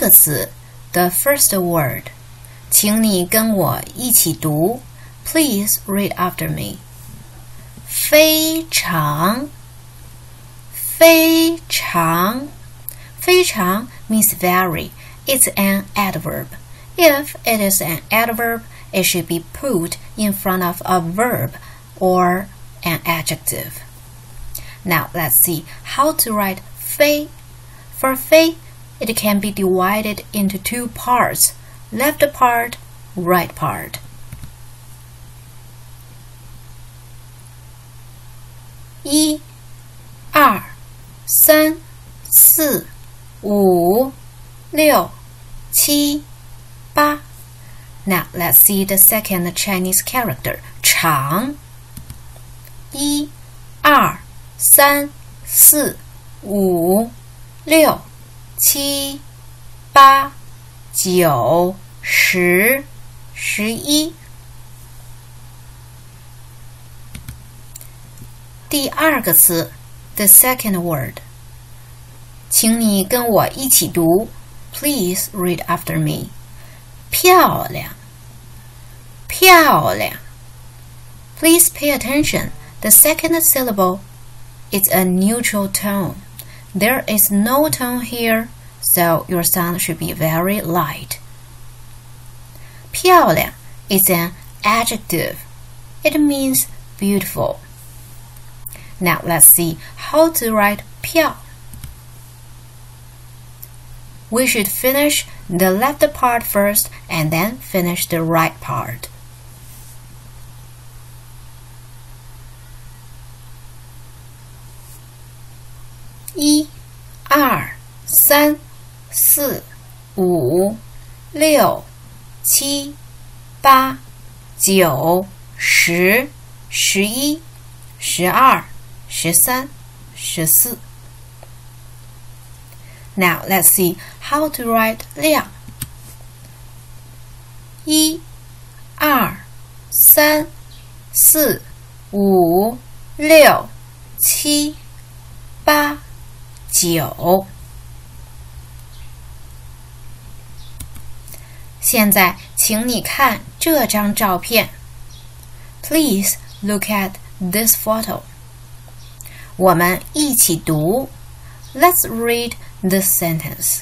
个词，the first word，请你跟我一起读。Please read after me. 非常，非常，非常 means very. It's an adverb. If it is an adverb, it should be put in front of a verb or an adjective. Now let's see how to write 非. For 非, it can be divided into two parts, left part, right part. 一、二、三、四、五、六、七、八。Now let's see the second Chinese character 长。一、二、三、四、五、六、 七、八、九、十、十一。第二个词，the second word，请你跟我一起读，Please read after me。漂亮，漂亮。Please pay attention. The second syllable is a neutral tone. There is no tone here, so your sound should be very light. 漂亮 is an adjective. It means beautiful. Now let's see how to write 票. We should finish the left part first and then finish the right part. 一二、三、四、五、六、七、八、九、十、十一、十二。十三、十四。Now let's see how to write 量。一、二、三、四、五、六、七、八、九。现在，请你看这张照片。Please look at this photo. 我们一起读。Let's read the sentence.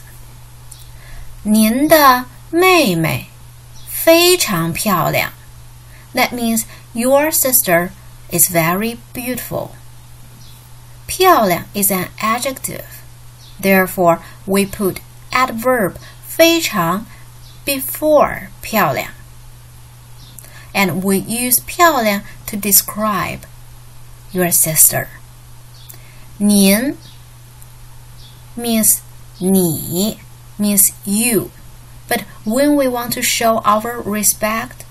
您的妹妹非常漂亮。That means your sister is very beautiful. 漂亮 is an adjective. Therefore, we put adverb 非常 before 漂亮. And we use 漂亮 to describe your sister. 您 means 你 means you. But when we want to show our respect,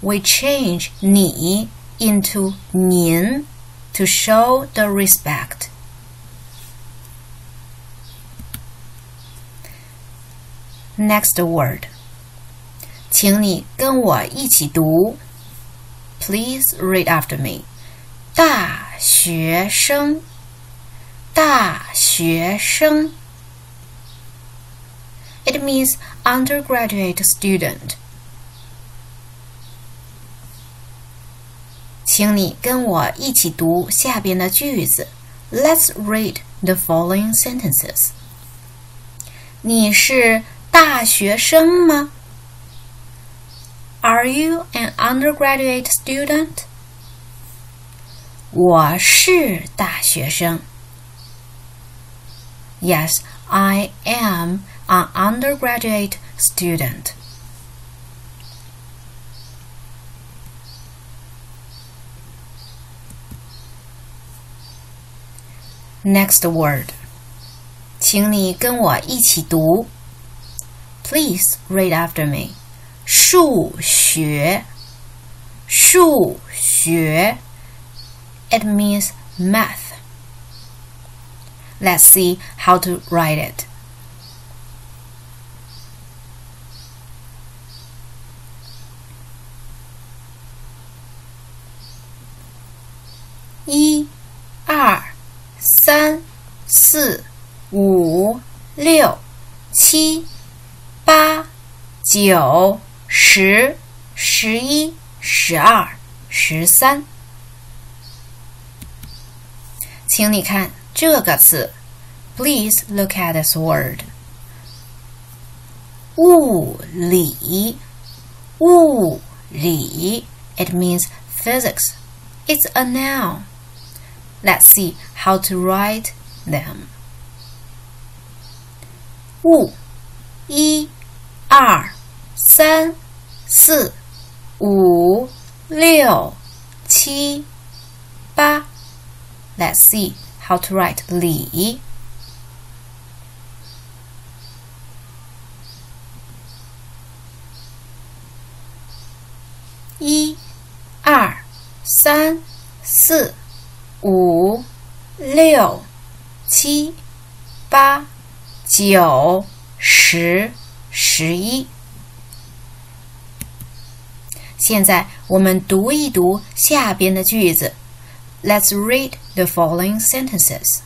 we change 你 into 您 to show the respect. Next word. 请你跟我一起读. Please read after me. 大学生，大学生。It means undergraduate student. 请你跟我一起读下边的句子。Let's read the following sentences. 你是大学生吗？Are you an undergraduate student? 我是大学生。Yes, I am an undergraduate student. Next word，请你跟我一起读。Please read after me. 数学，数学。it means math. Let's see how to write it. One, 七、八、九、十、十一、十二、十三。请你看这个词，Please look at this word。物理，物理，it means physics. It's a noun. Let's see how to write them. 物，一、二、三、四、五、六、七、八。Let's see how to write 理。一、二、三、四、五、六、七、八、九、十、十一。现在我们读一读下边的句子。Let's read the following sentences.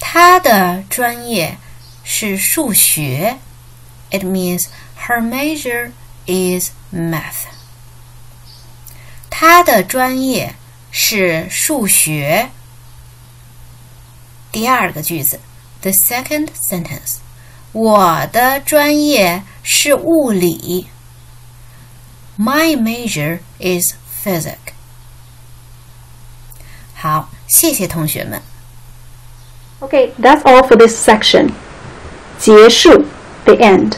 她的专业是数学。It means her major is math. 她的专业是数学。第二个句子 ，the second sentence，我的专业是物理。My major is physics. 好，谢谢同学们。Okay, that's all for this section. 结束 the end.